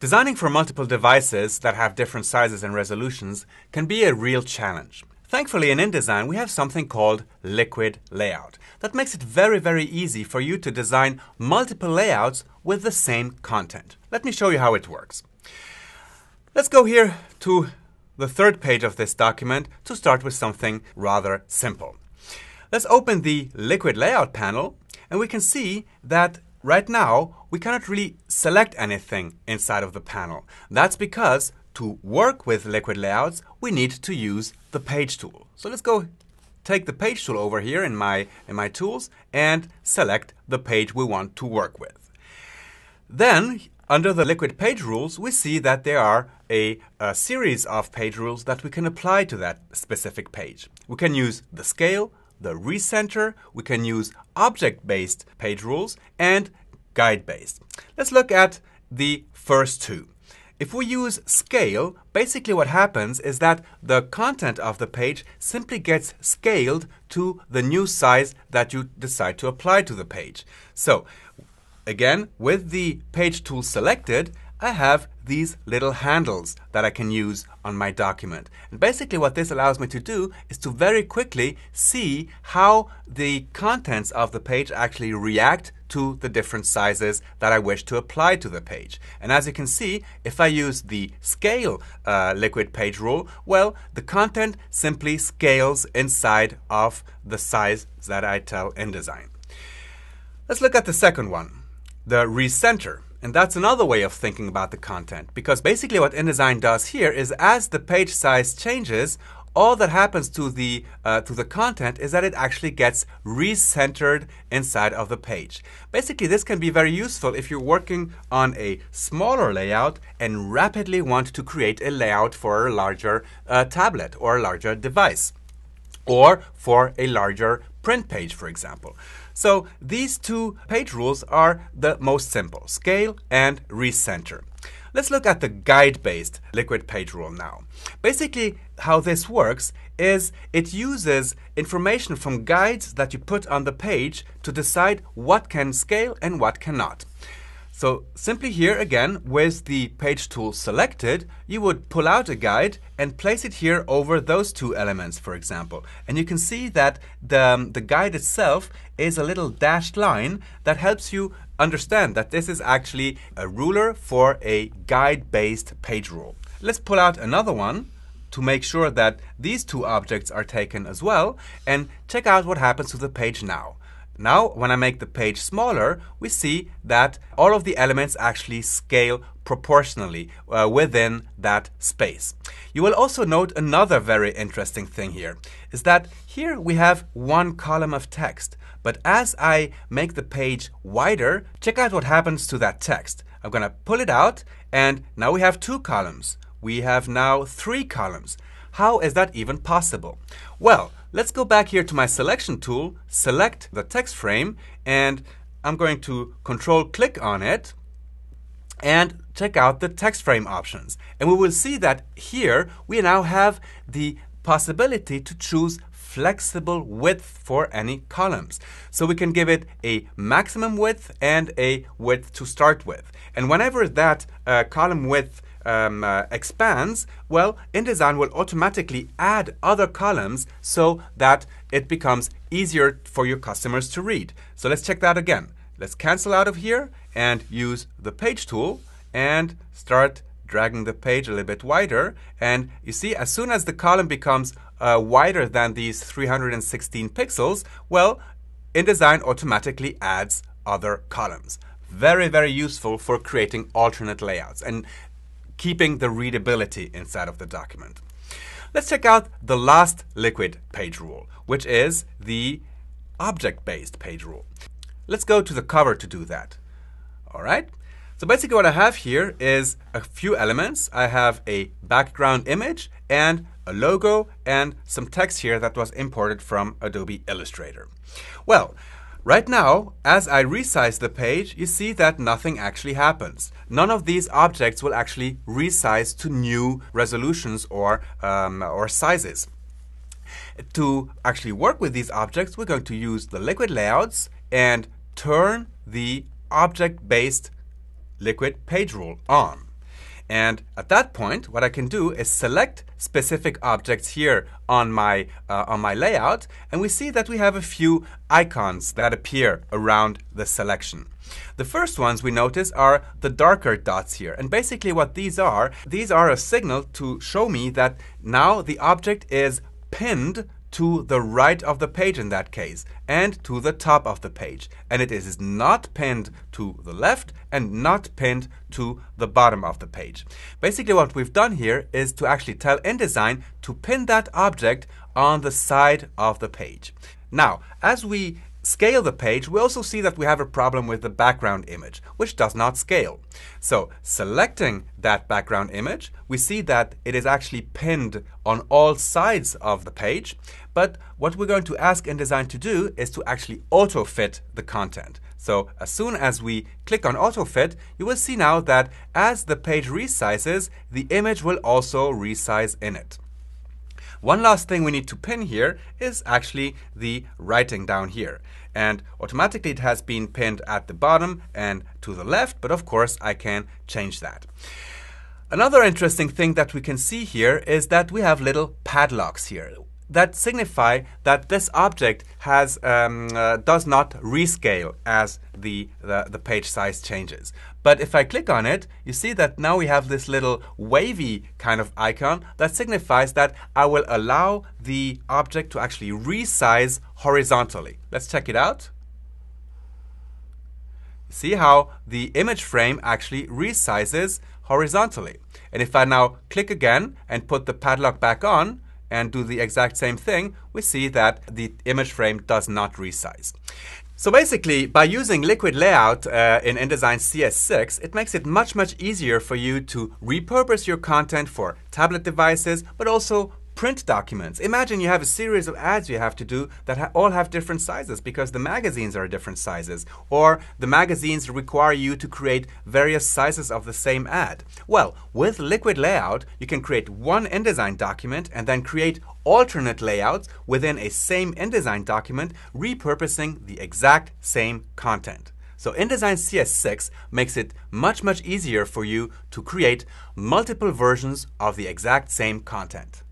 Designing for multiple devices that have different sizes and resolutions can be a real challenge. Thankfully, in InDesign, we have something called Liquid Layout that makes it very, very easy for you to design multiple layouts with the same content. Let me show you how it works. Let's go here to the third page of this document to start with something rather simple. Let's open the Liquid Layout panel and we can see that right now we cannot really select anything inside of the panel. That's because to work with liquid layouts, we need to use the page tool. So let's go take the page tool over here in my, in my tools and select the page we want to work with. Then under the liquid page rules, we see that there are a, a, series of page rules that we can apply to that specific page. We can use the scale, the recenter, we can use object-based page rules, and guide based. Let's look at the first two. If we use scale, basically what happens is that the content of the page simply gets scaled to the new size that you decide to apply to the page. So, again, with the page tool selected, I have these little handles that I can use on my document. And basically what this allows me to do is to very quickly see how the contents of the page actually react to the different sizes that I wish to apply to the page. And as you can see, if I use the scale uh, liquid page rule, well, the content simply scales inside of the size that I tell InDesign. Let's look at the second one, the recenter. And that's another way of thinking about the content, because basically what InDesign does here is as the page size changes, all that happens to the uh, to the content is that it actually gets recentered inside of the page. Basically, this can be very useful if you're working on a smaller layout and rapidly want to create a layout for a larger uh, tablet or a larger device, or for a larger print page, for example. So these two page rules are the most simple, scale and recenter. Let's look at the guide-based liquid page rule now. Basically, how this works is it uses information from guides that you put on the page to decide what can scale and what cannot. So simply here again, with the page tool selected, you would pull out a guide and place it here over those two elements, for example. And you can see that the, um, the guide itself is a little dashed line that helps you understand that this is actually a ruler for a guide-based page rule. Let's pull out another one to make sure that these two objects are taken as well and check out what happens to the page now. Now, when I make the page smaller, we see that all of the elements actually scale proportionally uh, within that space. You will also note another very interesting thing here, is that here we have one column of text, but as I make the page wider, check out what happens to that text. I'm going to pull it out, and now we have two columns. We have now three columns. How is that even possible? Well, let's go back here to my selection tool, select the text frame, and I'm going to control click on it and check out the text frame options. And we will see that here we now have the possibility to choose flexible width for any columns. So we can give it a maximum width and a width to start with. And whenever that uh, column width um, uh, expands, well, InDesign will automatically add other columns so that it becomes easier for your customers to read. So let's check that again. Let's cancel out of here and use the page tool and start dragging the page a little bit wider. And you see, as soon as the column becomes uh, wider than these 316 pixels, well, InDesign automatically adds other columns. Very, very useful for creating alternate layouts. And keeping the readability inside of the document. Let's check out the last liquid page rule, which is the object-based page rule. Let's go to the cover to do that. All right. So basically what I have here is a few elements. I have a background image and a logo and some text here that was imported from Adobe Illustrator. Well, Right now, as I resize the page, you see that nothing actually happens. None of these objects will actually resize to new resolutions or, um, or sizes. To actually work with these objects, we're going to use the liquid layouts and turn the object-based liquid page rule on. And at that point, what I can do is select specific objects here on my, uh, on my layout, and we see that we have a few icons that appear around the selection. The first ones we notice are the darker dots here. And basically what these are, these are a signal to show me that now the object is pinned to the right of the page in that case, and to the top of the page. And it is not pinned to the left and not pinned to the bottom of the page. Basically what we've done here is to actually tell InDesign to pin that object on the side of the page. Now, as we scale the page, we also see that we have a problem with the background image, which does not scale. So selecting that background image, we see that it is actually pinned on all sides of the page. But what we're going to ask InDesign to do is to actually auto-fit the content. So as soon as we click on auto-fit, you will see now that as the page resizes, the image will also resize in it. One last thing we need to pin here is actually the writing down here. And automatically it has been pinned at the bottom and to the left, but of course I can change that. Another interesting thing that we can see here is that we have little padlocks here that signify that this object has um, uh, does not rescale as the, the, the page size changes. But if I click on it, you see that now we have this little wavy kind of icon that signifies that I will allow the object to actually resize horizontally. Let's check it out. See how the image frame actually resizes horizontally. And if I now click again and put the padlock back on, and do the exact same thing, we see that the image frame does not resize. So basically, by using Liquid Layout uh, in InDesign CS6, it makes it much, much easier for you to repurpose your content for tablet devices, but also print documents. Imagine you have a series of ads you have to do that ha all have different sizes because the magazines are different sizes, or the magazines require you to create various sizes of the same ad. Well, with Liquid Layout, you can create one InDesign document and then create alternate layouts within a same InDesign document, repurposing the exact same content. So InDesign CS6 makes it much, much easier for you to create multiple versions of the exact same content.